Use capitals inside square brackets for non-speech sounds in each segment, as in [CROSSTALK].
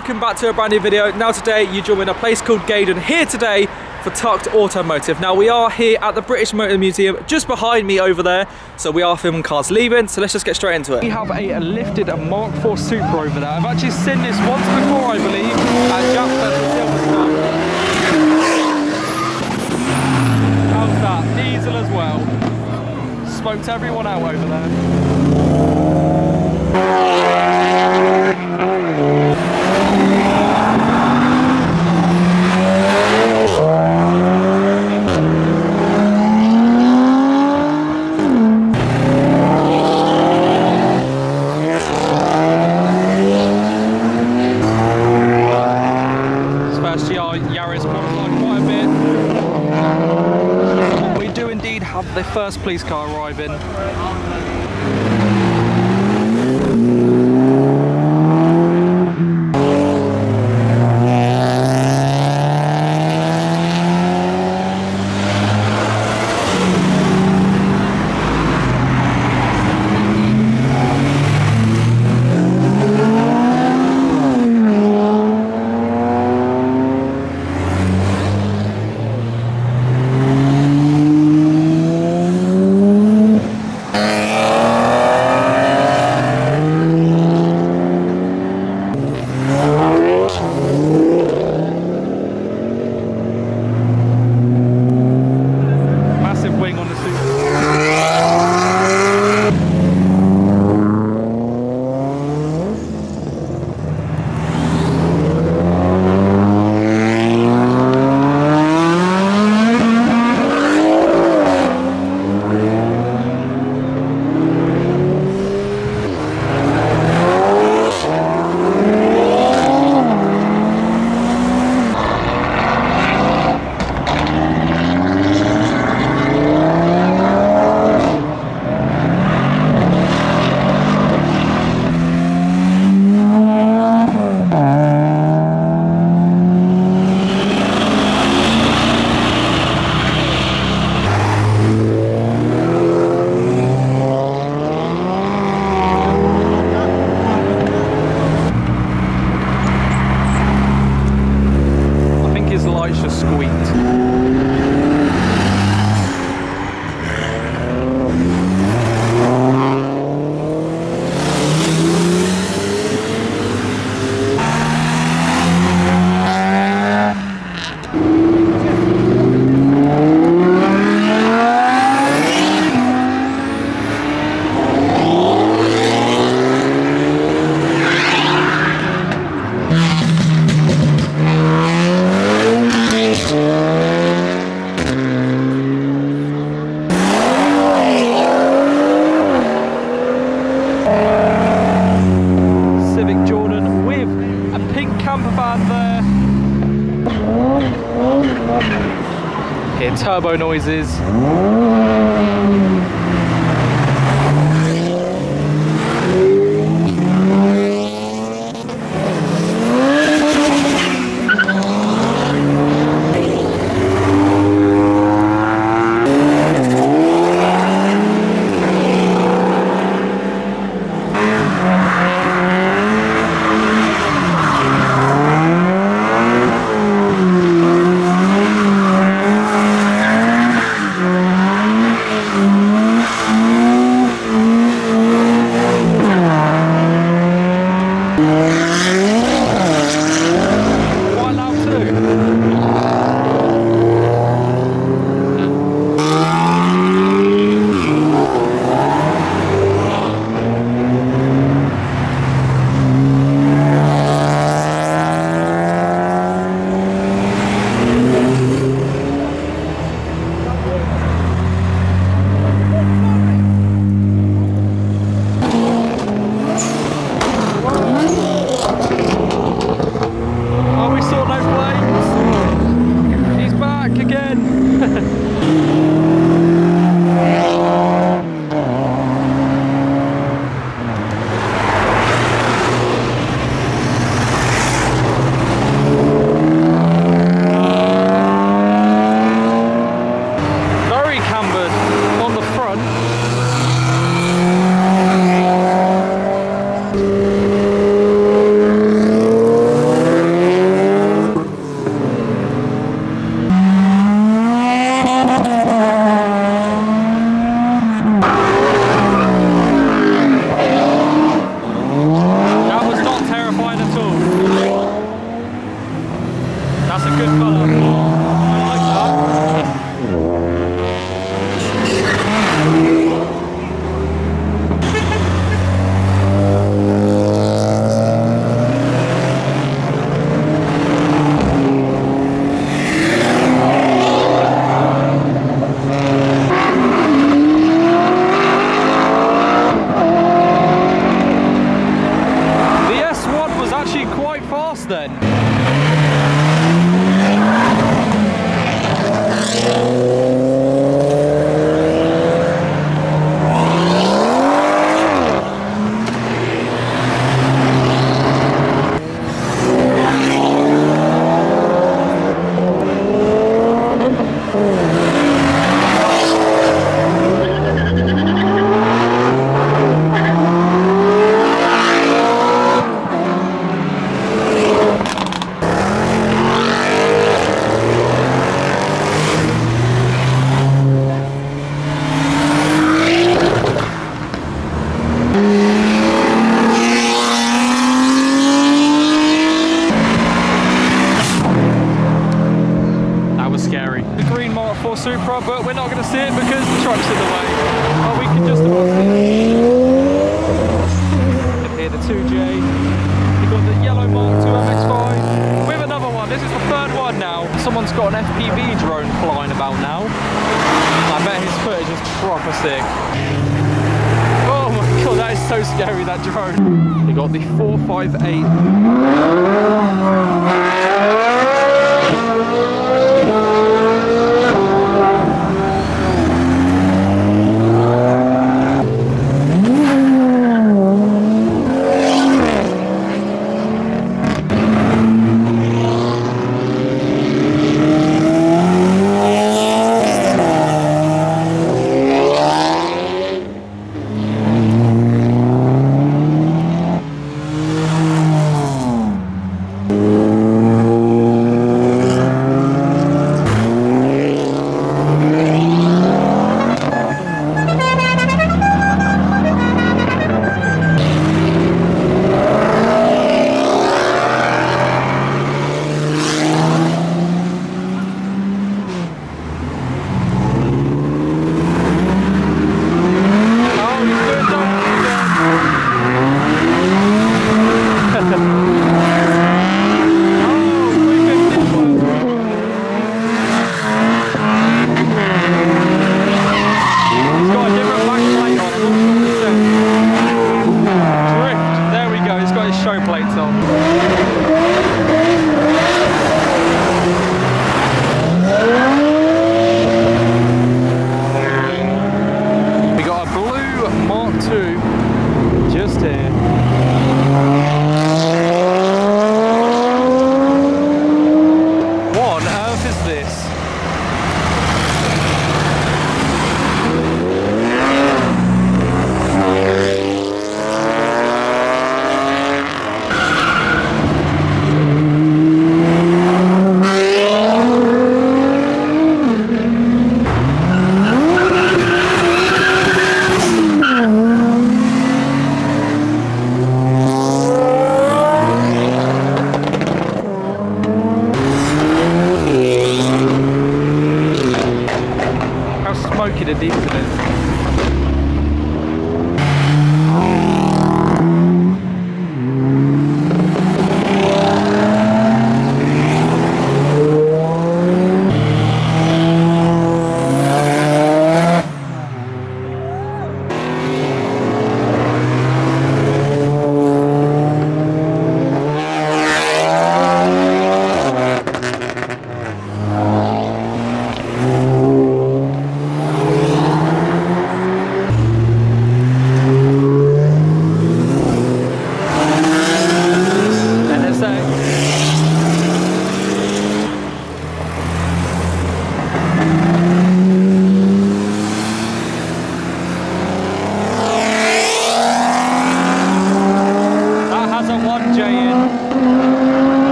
welcome back to a brand new video. Now today you join me in a place called Gaydon here today for Tucked Automotive. Now we are here at the British Motor Museum just behind me over there. So we are filming cars leaving, so let's just get straight into it. We have a lifted Mark IV Supra over there. I've actually seen this once before I believe at Jasper How's that? Diesel as well. Smoked everyone out over there. The first police car arriving. Turbo noises. Mm GoPro, but we're not going to see it because the truck's in the way. Oh, we can just about see it. here, the 2J. You've got the yellow Mark II MX-5 We have another one. This is the third one now. Someone's got an FPV drone flying about now. I bet his footage is proper sick. Oh my god, that is so scary, that drone. We got the 458.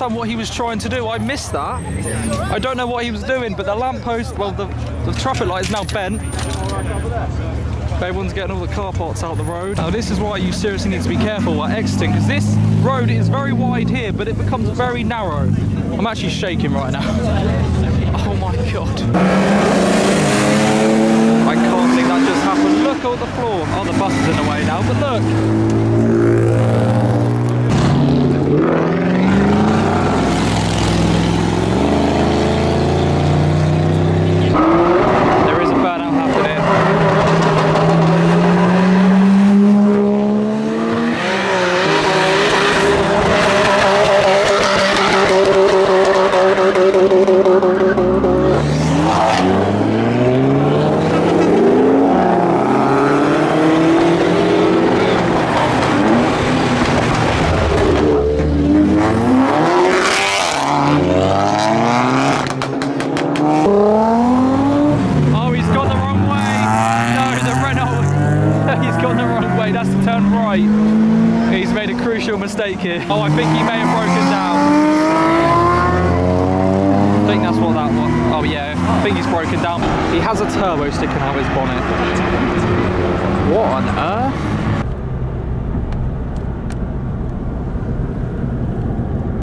Understand what he was trying to do. I missed that. I don't know what he was doing, but the lamppost, well, the, the traffic light is now bent. Everyone's getting all the car parts out the road. Now, this is why you seriously need to be careful while exiting, because this road is very wide here, but it becomes very narrow. I'm actually shaking right now. [LAUGHS] Oh my god. I can't think that just happened. Look at the floor. Oh, the bus is in the way now, but look. There is a burnout happening. it. Oh, I think he may have broken down. I think that's what that was. Oh yeah, I think he's broken down. He has a turbo sticking out of his bonnet. What on earth?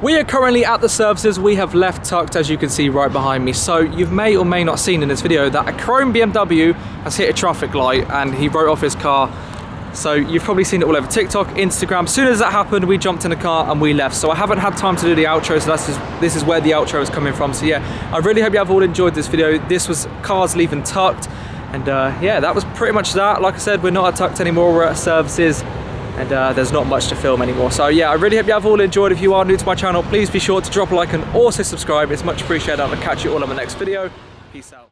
We are currently at the services. We have left tucked, as you can see right behind me. So you may or may not seen in this video that a chrome BMW has hit a traffic light and he wrote off his car. So you've probably seen it all over TikTok, Instagram. As soon as that happened, we jumped in the car and we left. So I haven't had time to do the outro, so that's just, this is where the outro is coming from. So yeah, I really hope you have all enjoyed this video. This was cars leaving tucked. And uh, yeah, that was pretty much that. Like I said, we're not at tucked anymore, we're at services and uh, there's not much to film anymore. So yeah, I really hope you have all enjoyed. If you are new to my channel, please be sure to drop a like and also subscribe. It's much appreciated. I'll catch you all on the next video. Peace out.